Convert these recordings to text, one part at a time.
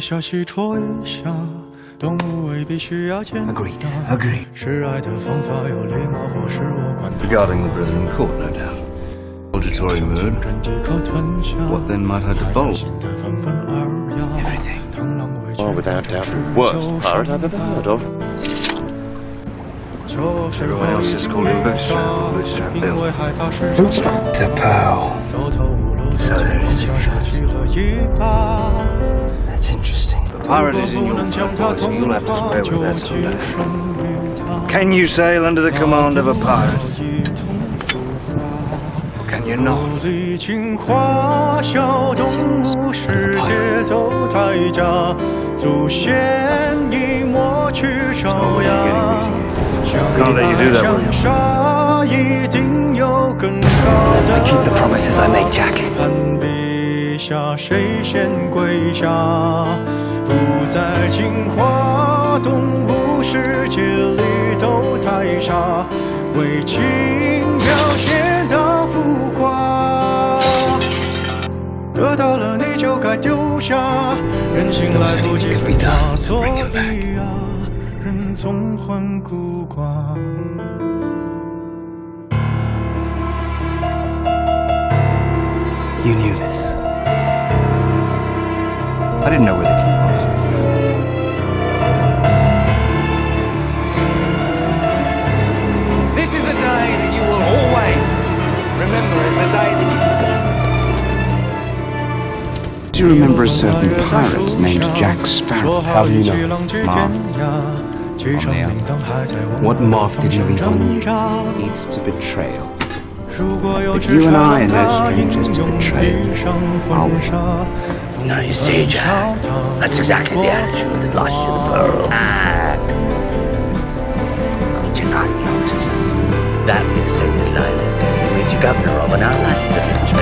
下细戳一下，动物未必需要检 Agreed. Agreed. 示爱的方法有礼貌或是我管他。Regarding the Brethren Court, no doubt. Auditory 情 mood. What then might I divulge? Everything. Or without doubt, the worst pirate I've ever heard of. Everyone else is him Bootstrap, Bootstrap 因 Bill. Bootstrap. The pearl. So there is 情况下起了一把。That's interesting. Pirate is in your territory, so you'll have to swear with that someday. Can you sail under the command of a pirate? Or can you not? 历经花小动物世界都太假，祖先已抹去爪牙。Can't let you do that, will you? 向杀一定有更高的 I keep the promises I make, Jack. 下谁先跪下？不再进化动物世界里都太傻，为情表现到浮夸。得到了你就该丢下，人心来不及复杂，所以啊，人总患孤寡。You knew this. I didn't know where the king was. This is the day that you will always remember as the day that you Do you remember a certain pirate named Jack Sparrow? How do you know? What mark did you leave on me? Leads to betrayal. If you and I are no strangers to betrayal, are we? Now you see, Jack, that's exactly the attitude that lost you the pearl. And did you not notice that is Sailor's Island? He made you governor of an district.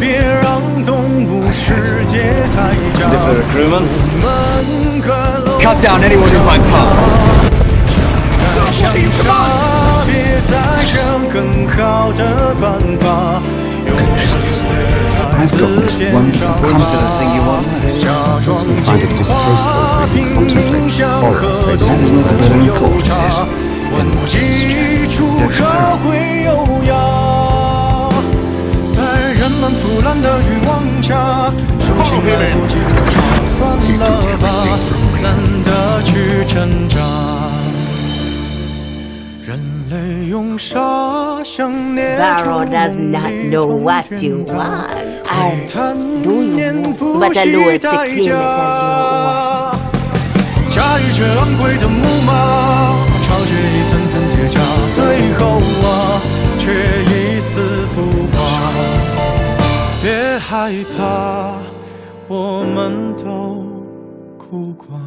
别让动物世界太假。Sir Crewman? 我们各楼 Cut down anyone 下，别再想更好的办法。用世界太 I've 自 got 天 one 上 for 爬 comfort. 假装 Some 进 find it distasteful 化，to 拼 contemplate 命想 horror 和 faces. 动 That is not the 物 Berlin 有 Court, 差 is it?，问几处可贵优雅。在人们腐烂的欲望下，手心来不及多少，算了吧，懒得去挣扎。人类用沙想捏出 does not know 通 what 天 you want. 为 you 念 want, 不 to 代 claim it 价。驾驭着昂贵的木马，超越一层层叠加，最后啊，却一丝不挂。别害怕，我们都孤寡。